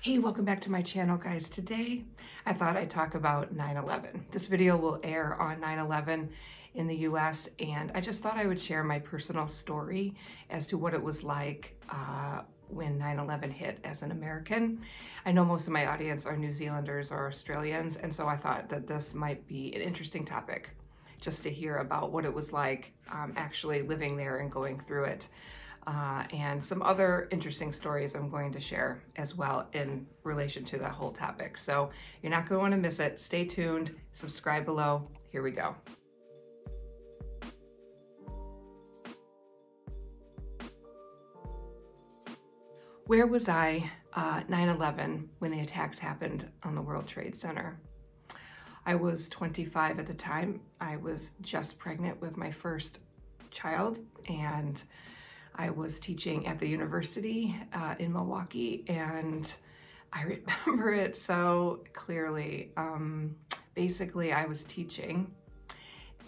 Hey, welcome back to my channel, guys. Today, I thought I'd talk about 9-11. This video will air on 9-11 in the US, and I just thought I would share my personal story as to what it was like uh, when 9-11 hit as an American. I know most of my audience are New Zealanders or Australians, and so I thought that this might be an interesting topic just to hear about what it was like um, actually living there and going through it uh, and some other interesting stories I'm going to share as well in relation to that whole topic. So you're not going to want to miss it. Stay tuned, subscribe below. Here we go. Where was I 9-11 uh, when the attacks happened on the World Trade Center? I was 25 at the time. I was just pregnant with my first child and I was teaching at the university uh, in Milwaukee and I remember it so clearly. Um, basically, I was teaching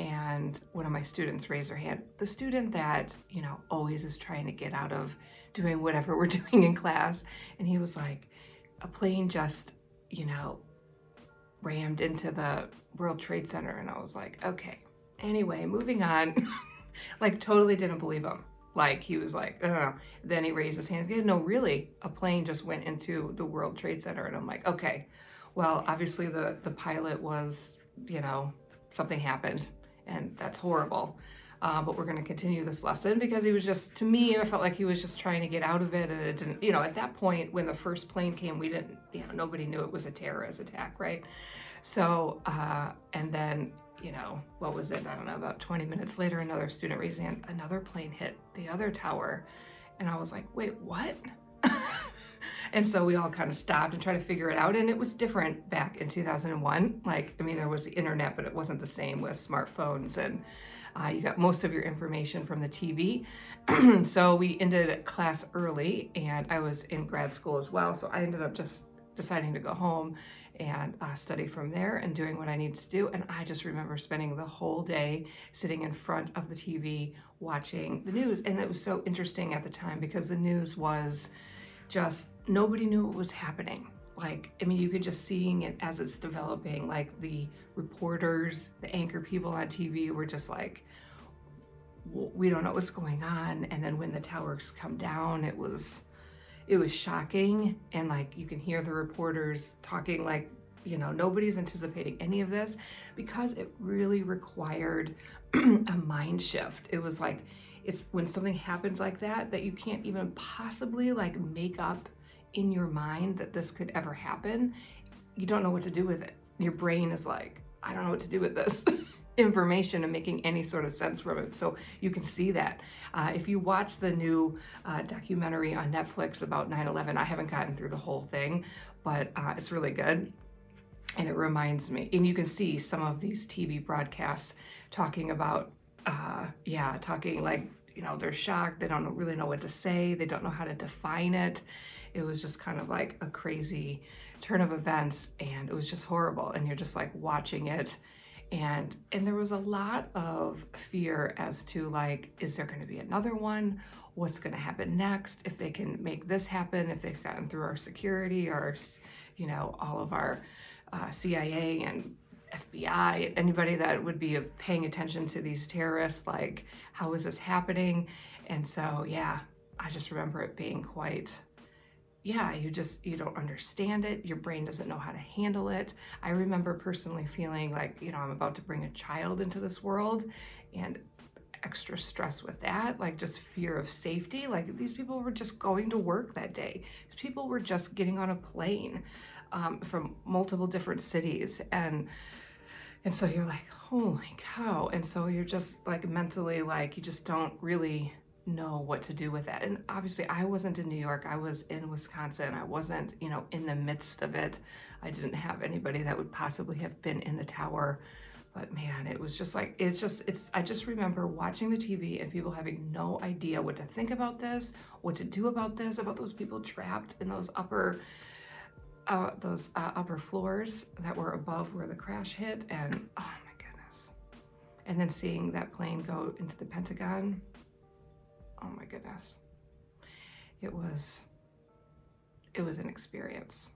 and one of my students raised her hand. The student that, you know, always is trying to get out of doing whatever we're doing in class. And he was like, a plane just, you know, rammed into the World Trade Center. And I was like, okay. Anyway, moving on. like, totally didn't believe him. Like he was like, oh. Then he raised his hand. He no, really, a plane just went into the World Trade Center. And I'm like, okay, well, obviously the, the pilot was, you know, something happened and that's horrible. Uh, but we're going to continue this lesson because he was just, to me, I felt like he was just trying to get out of it. And it didn't, you know, at that point when the first plane came, we didn't, you know, nobody knew it was a terrorist attack, right? So, uh, and then you know, what was it? I don't know, about 20 minutes later, another student raised another plane hit the other tower. And I was like, wait, what? and so we all kind of stopped and tried to figure it out. And it was different back in 2001. Like, I mean, there was the internet, but it wasn't the same with smartphones and uh, you got most of your information from the TV. so we ended class early and I was in grad school as well. So I ended up just deciding to go home and uh, study from there and doing what I needed to do. And I just remember spending the whole day sitting in front of the TV watching the news. And it was so interesting at the time because the news was just, nobody knew what was happening. Like, I mean, you could just seeing it as it's developing, like the reporters, the anchor people on TV were just like, we don't know what's going on. And then when the towers come down, it was, it was shocking and like you can hear the reporters talking like you know nobody's anticipating any of this because it really required a mind shift. It was like it's when something happens like that that you can't even possibly like make up in your mind that this could ever happen you don't know what to do with it. Your brain is like i don't know what to do with this information and making any sort of sense from it. So you can see that. Uh, if you watch the new uh, documentary on Netflix about 9-11, I haven't gotten through the whole thing, but uh, it's really good. And it reminds me, and you can see some of these TV broadcasts talking about, uh, yeah, talking like, you know, they're shocked. They don't really know what to say. They don't know how to define it. It was just kind of like a crazy turn of events and it was just horrible. And you're just like watching it and and there was a lot of fear as to like is there going to be another one? What's going to happen next? If they can make this happen if they've gotten through our security or you know all of our uh, cia and fbi anybody that would be paying attention to these terrorists like how is this happening? And so yeah i just remember it being quite yeah, you just, you don't understand it. Your brain doesn't know how to handle it. I remember personally feeling like, you know, I'm about to bring a child into this world and extra stress with that, like just fear of safety. Like these people were just going to work that day. These people were just getting on a plane um, from multiple different cities. And, and so you're like, holy cow. And so you're just like mentally like, you just don't really know what to do with that. And obviously I wasn't in New York, I was in Wisconsin. I wasn't, you know, in the midst of it. I didn't have anybody that would possibly have been in the tower. But man, it was just like, it's just, it's, I just remember watching the TV and people having no idea what to think about this, what to do about this, about those people trapped in those upper, uh, those uh, upper floors that were above where the crash hit. And oh my goodness. And then seeing that plane go into the Pentagon, oh my goodness. It was, it was an experience.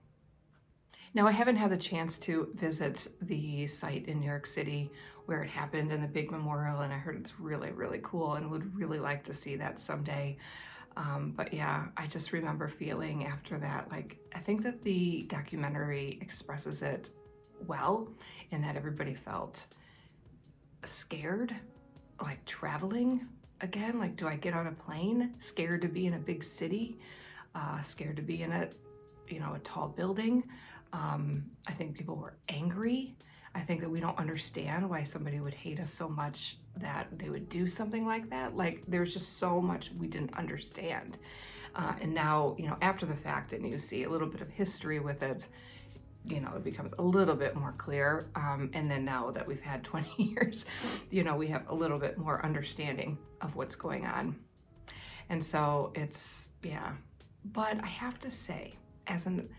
Now, I haven't had the chance to visit the site in New York City where it happened and the big memorial, and I heard it's really, really cool and would really like to see that someday. Um, but yeah, I just remember feeling after that, like, I think that the documentary expresses it well in that everybody felt scared, like traveling again. Like, do I get on a plane? Scared to be in a big city, uh, scared to be in a, you know, a tall building. Um, I think people were angry. I think that we don't understand why somebody would hate us so much that they would do something like that. Like there's just so much we didn't understand. Uh, and now, you know, after the fact, and you see a little bit of history with it, you know, it becomes a little bit more clear. Um, and then now that we've had 20 years, you know, we have a little bit more understanding of what's going on. And so it's, yeah. But I have to say, as an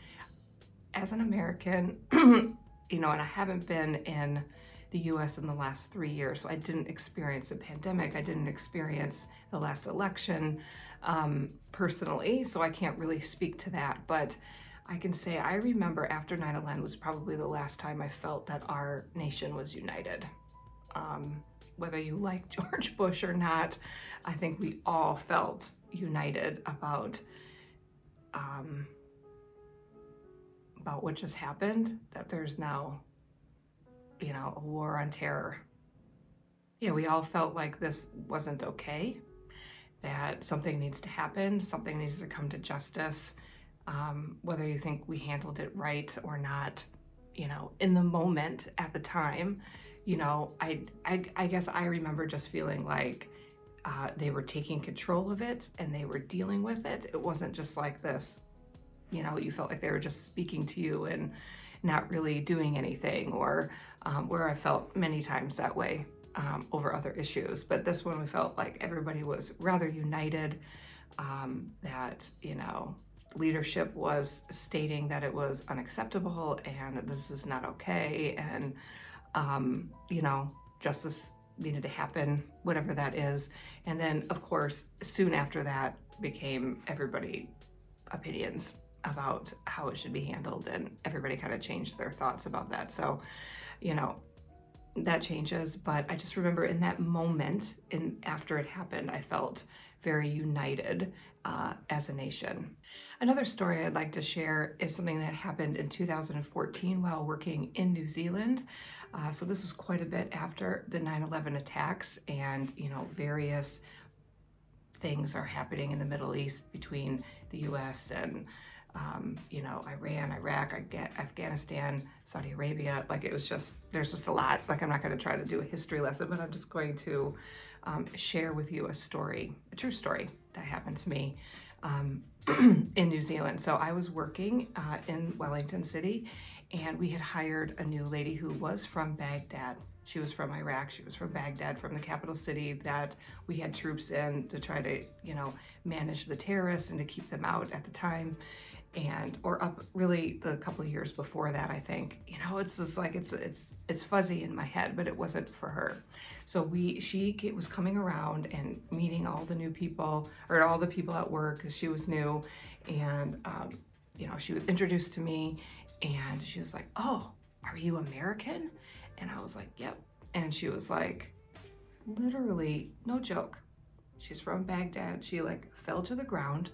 as an American, you know, and I haven't been in the US in the last three years, so I didn't experience a pandemic. I didn't experience the last election um, personally, so I can't really speak to that. But I can say I remember after 9 11 was probably the last time I felt that our nation was united. Um, whether you like George Bush or not, I think we all felt united about um, about what just happened, that there's now, you know, a war on terror. Yeah, we all felt like this wasn't okay, that something needs to happen, something needs to come to justice, um, whether you think we handled it right or not, you know, in the moment at the time, you know, I, I, I guess I remember just feeling like uh, they were taking control of it and they were dealing with it. It wasn't just like this you know, you felt like they were just speaking to you and not really doing anything, or um, where I felt many times that way um, over other issues. But this one, we felt like everybody was rather united, um, that, you know, leadership was stating that it was unacceptable and that this is not okay, and, um, you know, justice needed to happen, whatever that is. And then, of course, soon after that became everybody opinions about how it should be handled and everybody kind of changed their thoughts about that so you know that changes but i just remember in that moment in after it happened i felt very united uh, as a nation another story i'd like to share is something that happened in 2014 while working in new zealand uh, so this is quite a bit after the 9-11 attacks and you know various things are happening in the middle east between the us and um, you know, Iran, Iraq, Afghanistan, Saudi Arabia. Like it was just, there's just a lot. Like I'm not going to try to do a history lesson, but I'm just going to um, share with you a story, a true story that happened to me um, in New Zealand. So I was working uh, in Wellington City and we had hired a new lady who was from Baghdad. She was from Iraq. She was from Baghdad, from the capital city that we had troops in to try to, you know, manage the terrorists and to keep them out at the time and or up really the couple of years before that i think you know it's just like it's it's it's fuzzy in my head but it wasn't for her. So we she was coming around and meeting all the new people or all the people at work because she was new. And um, you know she was introduced to me and she was like oh are you american? And i was like yep. And she was like literally no joke. She's from baghdad. She like fell to the ground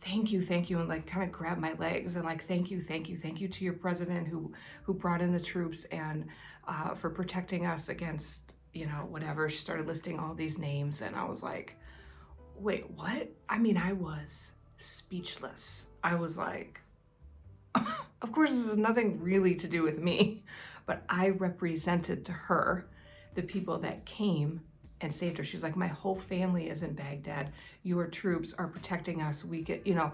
thank you, thank you, and like kind of grab my legs and like, thank you, thank you, thank you to your president who who brought in the troops and uh, for protecting us against, you know, whatever. She started listing all these names and I was like, wait, what? I mean, I was speechless. I was like, of course, this is nothing really to do with me, but I represented to her the people that came and saved her. She's like, my whole family is in Baghdad. Your troops are protecting us. We get, you know,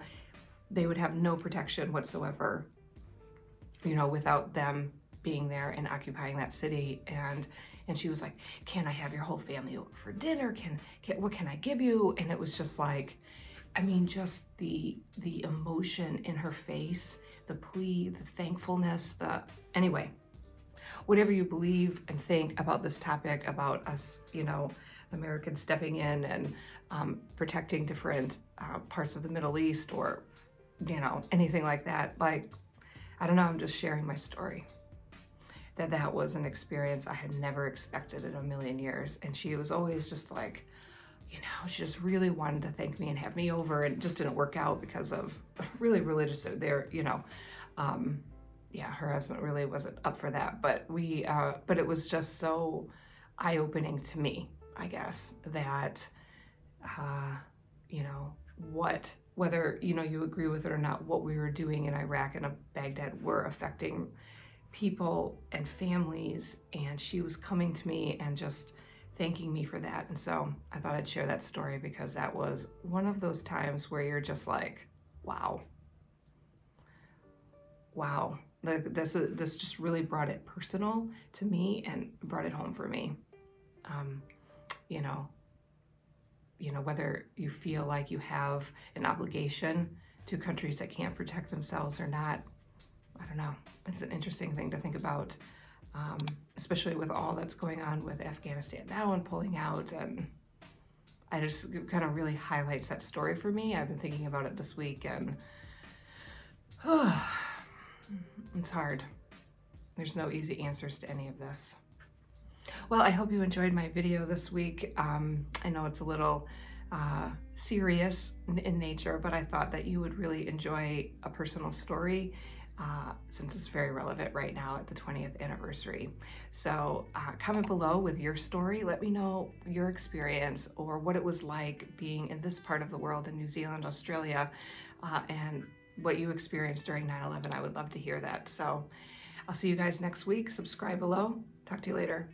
they would have no protection whatsoever, you know, without them being there and occupying that city. And and she was like, can I have your whole family over for dinner? Can, can what can I give you? And it was just like, I mean, just the the emotion in her face, the plea, the thankfulness, the anyway, whatever you believe and think about this topic, about us, you know, Americans stepping in and um, protecting different uh, parts of the Middle East or you know, anything like that. Like, I don't know, I'm just sharing my story. That that was an experience I had never expected in a million years. And she was always just like, you know, she just really wanted to thank me and have me over and it just didn't work out because of really religious there, you know. Um, yeah, her husband really wasn't up for that, but we, uh, but it was just so eye-opening to me, I guess, that, uh, you know, what, whether, you know, you agree with it or not, what we were doing in Iraq and Baghdad were affecting people and families. And she was coming to me and just thanking me for that. And so I thought I'd share that story because that was one of those times where you're just like, wow, wow this this just really brought it personal to me and brought it home for me. Um, you know, you know whether you feel like you have an obligation to countries that can't protect themselves or not. I don't know. It's an interesting thing to think about, um, especially with all that's going on with Afghanistan now and pulling out and. I just kind of really highlights that story for me. I've been thinking about it this week and oh, it's hard. There's no easy answers to any of this. Well, I hope you enjoyed my video this week. Um, I know it's a little uh, serious in, in, nature, but I thought that you would really enjoy a personal story uh, since it's very relevant right now at the 20th anniversary. So uh, comment below with your story. Let me know your experience or what it was like being in this part of the world in New Zealand, Australia, uh, and what you experienced during 9-11. I would love to hear that. So I'll see you guys next week. Subscribe below. Talk to you later.